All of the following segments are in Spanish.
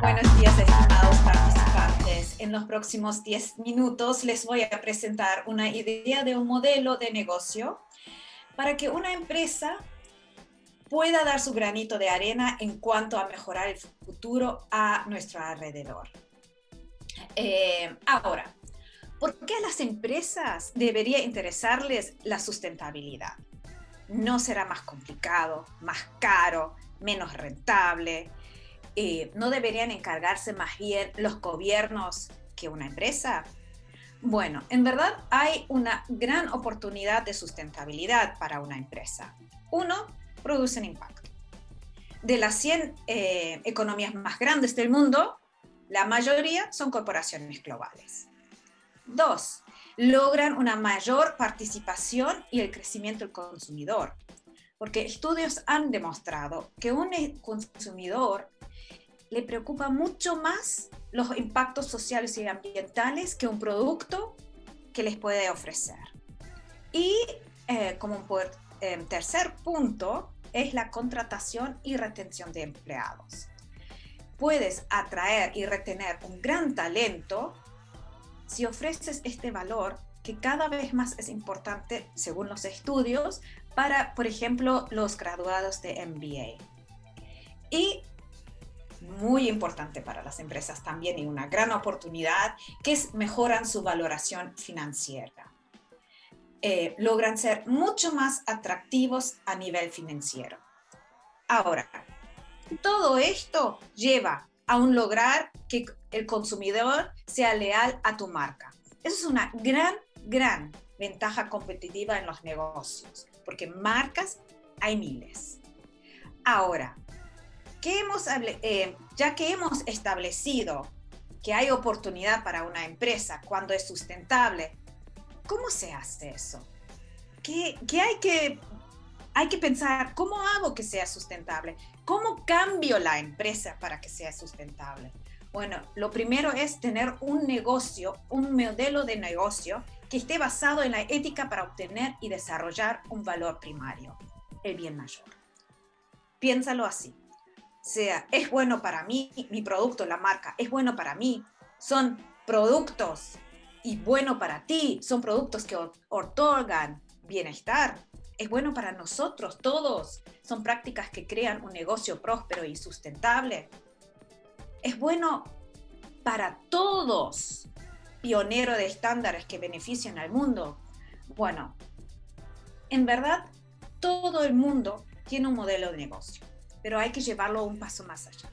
Buenos días, estimados participantes. En los próximos 10 minutos les voy a presentar una idea de un modelo de negocio para que una empresa pueda dar su granito de arena en cuanto a mejorar el futuro a nuestro alrededor. Eh, ahora, ¿por qué a las empresas debería interesarles la sustentabilidad? No será más complicado, más caro, menos rentable. Eh, ¿No deberían encargarse más bien los gobiernos que una empresa? Bueno, en verdad hay una gran oportunidad de sustentabilidad para una empresa. Uno, producen impacto. De las 100 eh, economías más grandes del mundo, la mayoría son corporaciones globales. Dos, logran una mayor participación y el crecimiento del consumidor, porque estudios han demostrado que un consumidor le preocupa mucho más los impactos sociales y ambientales que un producto que les puede ofrecer. Y eh, como eh, tercer punto es la contratación y retención de empleados puedes atraer y retener un gran talento si ofreces este valor que cada vez más es importante, según los estudios, para, por ejemplo, los graduados de MBA. Y muy importante para las empresas también y una gran oportunidad, que es mejoran su valoración financiera. Eh, logran ser mucho más atractivos a nivel financiero. Ahora, todo esto lleva a un lograr que el consumidor sea leal a tu marca. Eso es una gran, gran ventaja competitiva en los negocios, porque marcas hay miles. Ahora, hemos, eh, ya que hemos establecido que hay oportunidad para una empresa cuando es sustentable, ¿cómo se hace eso? ¿Qué, qué hay que hay que pensar, ¿cómo hago que sea sustentable? ¿Cómo cambio la empresa para que sea sustentable? Bueno, lo primero es tener un negocio, un modelo de negocio que esté basado en la ética para obtener y desarrollar un valor primario, el bien mayor. Piénsalo así. Sea, es bueno para mí, mi producto, la marca, es bueno para mí. Son productos y bueno para ti, son productos que otorgan bienestar, es bueno para nosotros todos. Son prácticas que crean un negocio próspero y sustentable. Es bueno para todos. Pionero de estándares que benefician al mundo. Bueno, en verdad, todo el mundo tiene un modelo de negocio, pero hay que llevarlo un paso más allá.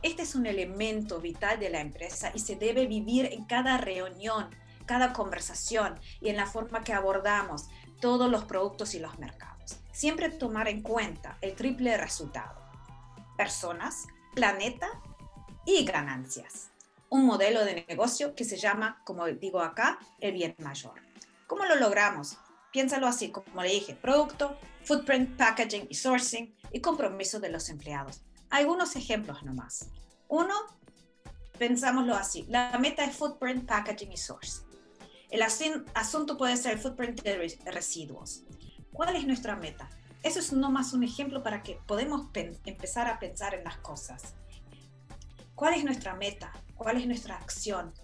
Este es un elemento vital de la empresa y se debe vivir en cada reunión, cada conversación y en la forma que abordamos todos los productos y los mercados. Siempre tomar en cuenta el triple resultado. Personas, planeta y ganancias. Un modelo de negocio que se llama, como digo acá, el bien mayor. ¿Cómo lo logramos? Piénsalo así, como le dije, producto, footprint, packaging y sourcing y compromiso de los empleados. Algunos ejemplos nomás. Uno, pensámoslo así, la meta es footprint, packaging y sourcing. El asunto puede ser footprint de residuos. ¿Cuál es nuestra meta? Eso es no más un ejemplo para que podamos empezar a pensar en las cosas. ¿Cuál es nuestra meta? ¿Cuál es nuestra acción?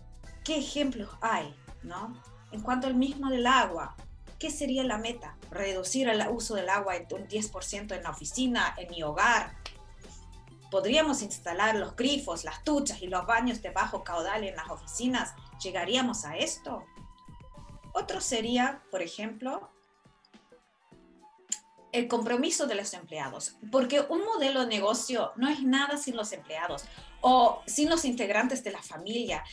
¿Qué ejemplos hay? ¿no? En cuanto al mismo del agua, ¿qué sería la meta? Reducir el uso del agua en un 10% en la oficina, en mi hogar. ¿Podríamos instalar los grifos, las tuchas y los baños de bajo caudal en las oficinas? ¿Llegaríamos a esto? Otro sería, por ejemplo, el compromiso de los empleados, porque un modelo de negocio no es nada sin los empleados o sin los integrantes de la familia,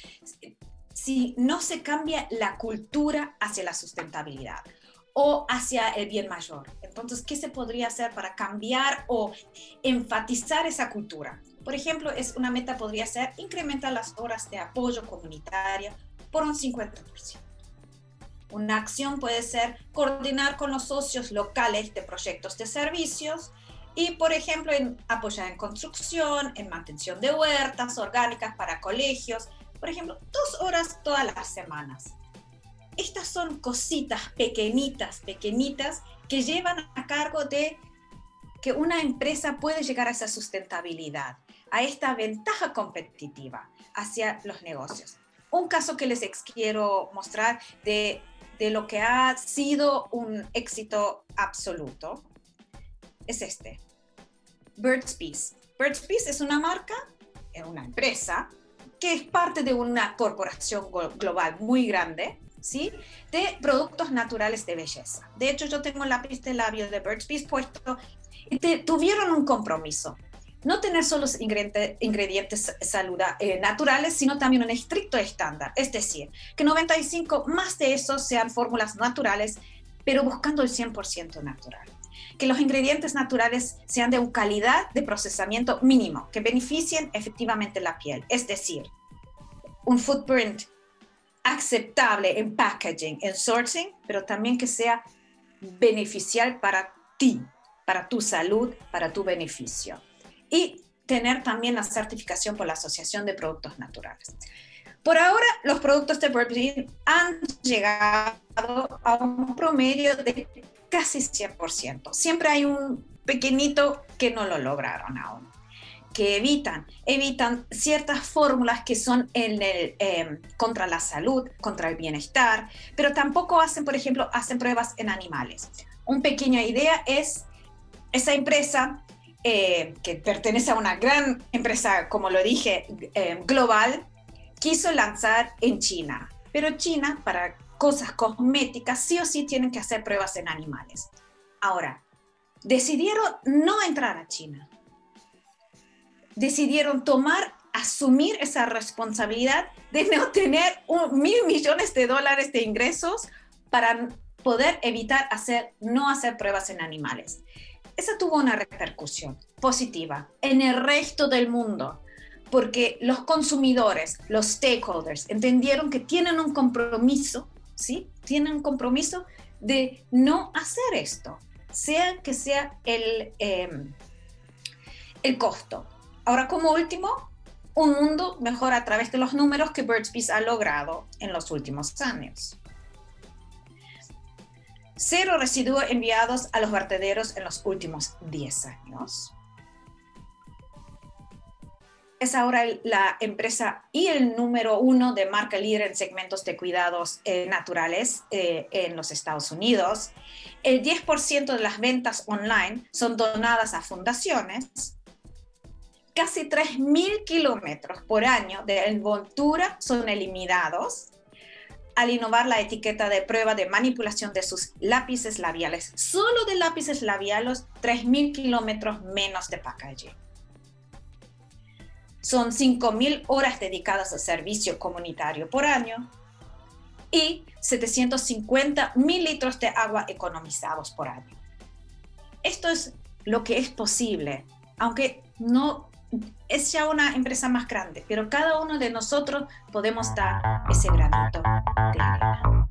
si no se cambia la cultura hacia la sustentabilidad o hacia el bien mayor. Entonces, ¿qué se podría hacer para cambiar o enfatizar esa cultura? Por ejemplo, es una meta podría ser incrementar las horas de apoyo comunitario por un 50%. Una acción puede ser coordinar con los socios locales de proyectos de servicios y, por ejemplo, apoyar en construcción, en mantención de huertas orgánicas para colegios, por ejemplo, dos horas todas las semanas. Estas son cositas pequeñitas, pequeñitas que llevan a cargo de que una empresa puede llegar a esa sustentabilidad, a esta ventaja competitiva hacia los negocios. Un caso que les quiero mostrar de, de lo que ha sido un éxito absoluto es este. Bird's Peace. Bird's Peace es una marca, es una empresa que es parte de una corporación global muy grande, ¿sí? De productos naturales de belleza. De hecho, yo tengo el lápiz de labio de Bird's Bees puesto y tuvieron un compromiso. No tener solo ingredientes, ingredientes eh, naturales, sino también un estricto estándar. Es decir, que 95 más de esos sean fórmulas naturales, pero buscando el 100% natural que los ingredientes naturales sean de calidad de procesamiento mínimo, que beneficien efectivamente la piel. Es decir, un footprint aceptable en packaging, en sourcing, pero también que sea beneficial para ti, para tu salud, para tu beneficio. Y tener también la certificación por la Asociación de Productos Naturales. Por ahora, los productos de Burberry han llegado a un promedio de casi 100%. Siempre hay un pequeñito que no lo lograron aún que evitan, evitan ciertas fórmulas que son en el, em, contra la salud, contra el bienestar, pero tampoco hacen, por ejemplo, hacen pruebas en animales. Una pequeña idea es esa empresa eh, que pertenece a una gran empresa, como lo dije, em, global, quiso lanzar en China, pero China para cosas cosméticas sí o sí tienen que hacer pruebas en animales. Ahora, decidieron no entrar a China decidieron tomar, asumir esa responsabilidad de no tener un, mil millones de dólares de ingresos para poder evitar hacer, no hacer pruebas en animales. Esa tuvo una repercusión positiva en el resto del mundo, porque los consumidores, los stakeholders, entendieron que tienen un compromiso, ¿sí? Tienen un compromiso de no hacer esto, sea que sea el, em, el costo. Ahora, como último, un mundo mejor a través de los números que Birds Bees ha logrado en los últimos años. Cero residuos enviados a los vertederos en los últimos 10 años. Es ahora la empresa y el número uno de marca líder en segmentos de cuidados eh, naturales eh, en los Estados Unidos. El 10% de las ventas online son donadas a fundaciones casi 3.000 kilómetros por año de envoltura son eliminados al innovar la etiqueta de prueba de manipulación de sus lápices labiales. Solo de lápices labiales, 3.000 kilómetros menos de packaging. Son 5.000 horas dedicadas a servicio comunitario por año y 750 mil litros de agua economizados por año. Esto es lo que es posible, aunque no es ya una empresa más grande, pero cada uno de nosotros podemos dar ese granito de arena.